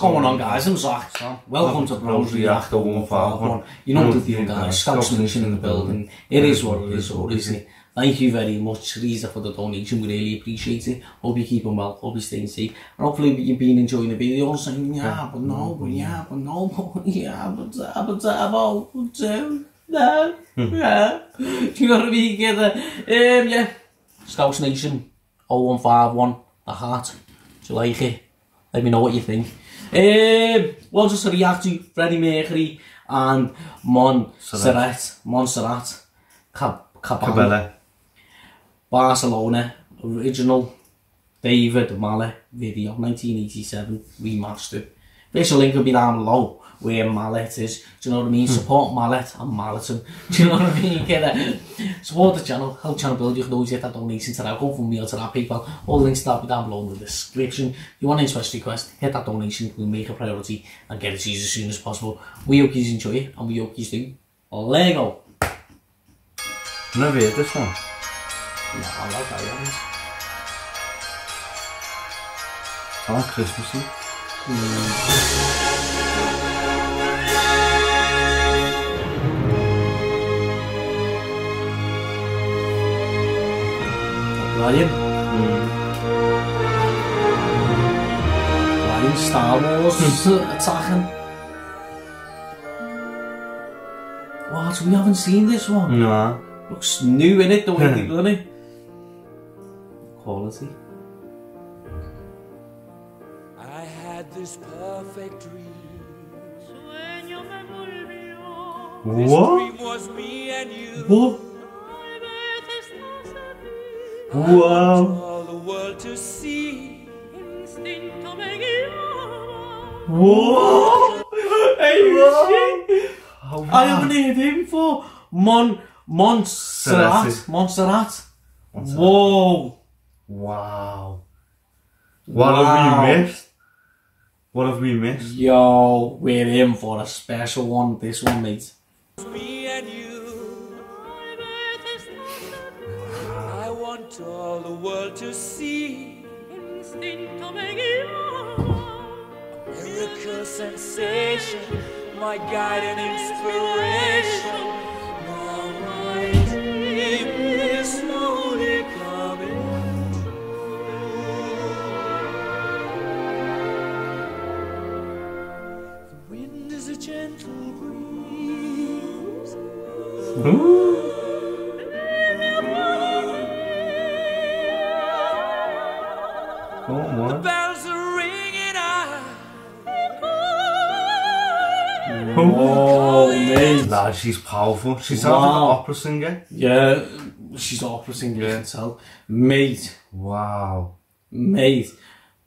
going on, guys? I'm Zach. Welcome to Bros Reactor 151. You know the deal, guys. Scouts Nation in the building. It is what it is, it? Thank you very much, Teresa, for the donation. We really appreciate it. Hope you're keeping well. Hope you're staying safe. And hopefully you've been enjoying the video saying, yeah, but no, but yeah, but no, but yeah, but uh, but uh, but uh, no, yeah. Do you know what I mean? Get the, um, yeah. Scouts Nation 0151, the heart. Do you like it? Let me know what you think. E, um, well, just a react to Freddie Mercury and Montserrat, Montserrat, Cab Cabana. Cabela. Barcelona, original David Mallet, video, 1987, remastered. This link will be down below where Mallet is. Do you know what I mean? Hmm. Support Mallet and Malleton. Do you know what I mean? Get it? Support the channel, help channel build. You can always get that donation to that GoFundMe or to that PayPal. All links to that will be down below in the description. If you want an special request, hit that donation. We'll make a priority and get it to you as soon as possible. We hope you enjoy it and we hope you do. Lego. Never heard this one. Yeah, I like that, yeah. I like Christmassy. Ryan. Ryan Star Wars attacking. What? We haven't seen this one. No. Looks new in it, the way they've done it. Quality. This perfect dream. Sueño me volvió. This What? dream was me and you. What? Tal vez estás. Wow. All the world to see. Instinto me guiaba. Whoa! Hey, shit! Oh, I haven't heard him before. Mon Montserrat. Serrat. Montserrat. Montserrat. Whoa! Wow. What Wow. have we missed? What have we missed? Yo, we're in for a special one. This one, mate. Me and you. Tal vez estás aquí. I want all the world to see. Instinto me guiaba. Miracle sensation. My guide and inspiration. Oh, what? Bells are ringing out. Oh, mate. Nah, she's powerful. She sounds like an opera singer. Yeah, she's an opera singer, you can tell. Mate, Wow. mate.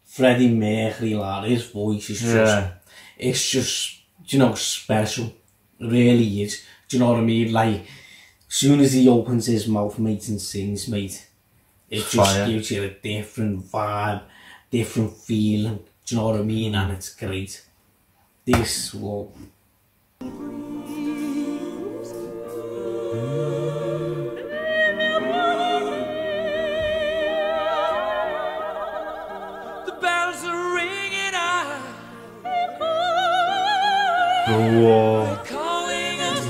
Freddie Mercury, lad, his voice is just, Yeah. it's just, you know, special. It really is. Do you know what I mean? Like, as soon as he opens his mouth, mate, and sings, mate, it just Fire. gives you a different vibe, different feeling. Do you know what I mean? And it's great. This will The bells are ringing out. Whoa.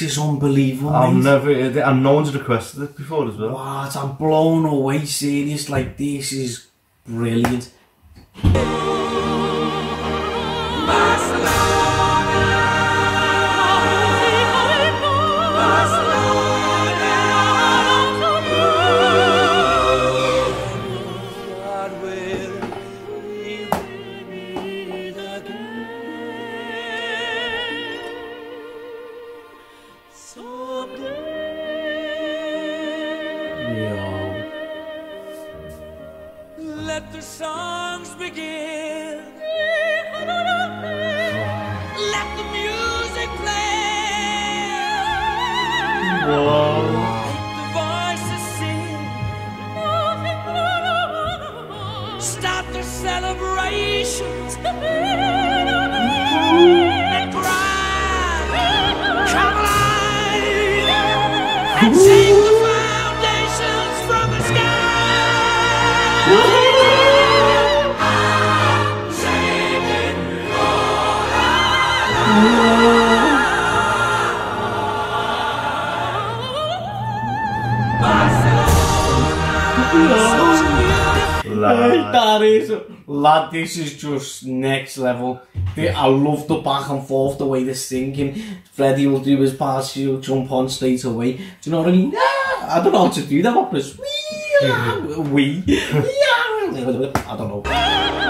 this is unbelievable. I've mate. never and no one's requested it before as well. What? I'm blown away, serious. Like, this is brilliant. Sing. Start the celebrations and cry. Come alive and shake Lad. That is, lad, this is just next level. I love the back and forth, the way they're singing. Freddie will do his pass, he'll jump on straight away. Do you know what I mean? I don't know how to do that, but it's wee, wee. I don't know.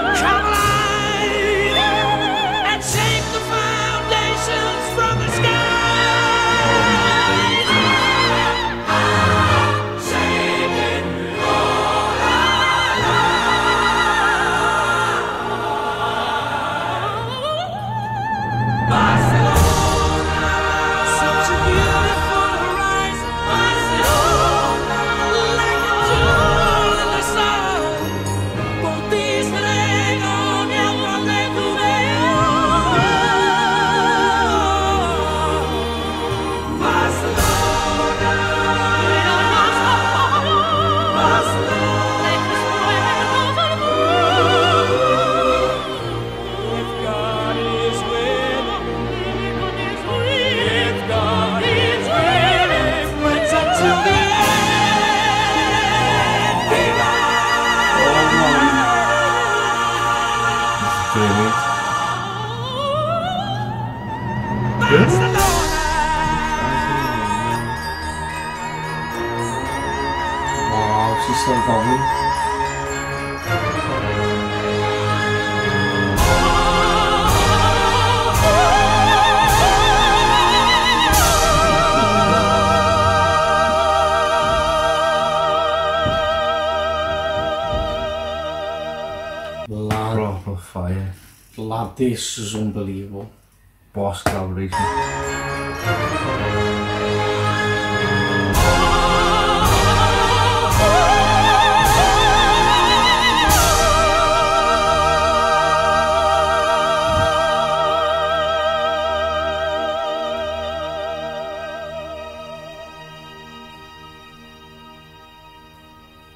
This is unbelievable. Boss collaboration.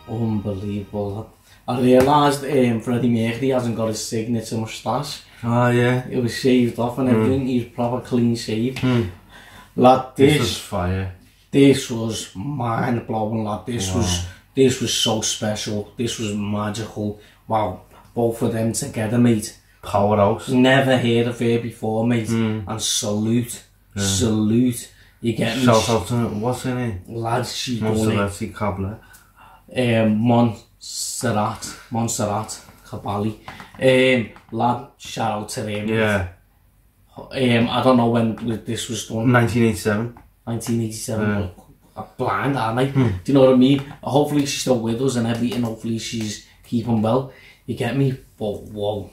Unbelievable. I realised um, Freddie Mercury hasn't got his signature moustache. Oh yeah. It was shaved off and everything. He's proper clean shaved. Hmm. Lad, This this, is fire. this was mind blowing, lad. This was this was so special. This was magical. Wow, both of them together, mate. Powerhouse. Never heard of her before, mate. And salute, salute. You get me, Shout out to what's her name? lad. She done it. um, Montserrat, Montserrat, Cabali. Um, lad, shout out to him. Yeah. Um, I don't know when this was done. 1987. 1987. Yeah. Like, blind, aren't I? Hmm. Do you know what I mean? Hopefully she's still with us and everything. Hopefully she's keeping well. You get me? But whoa.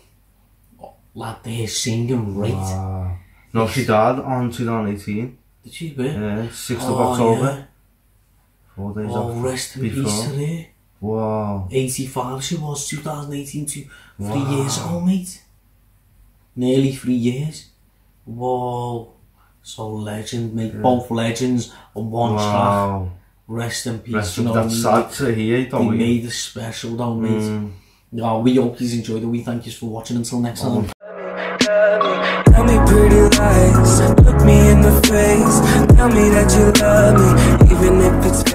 Lad, they're singing right. Wow. No, she died on 2018. Did she? Really? Yeah, 6th oh, of October. Yeah. Four days Oh, off. rest in before. peace to her. Wow. 85 she was, 2018 to three Wow. years ago, mate. Nearly three years. Whoa. So legend, mate. Both legends on one track. Wow. Rest in peace. Rest you know that what I sad to hear, They don't we? made it special though, mate. Mm. Yeah, we hope you enjoyed it. We thank you for watching. Until next time. Tell me pretty lies, look me in the face. Tell me that you love me, even if it's fake.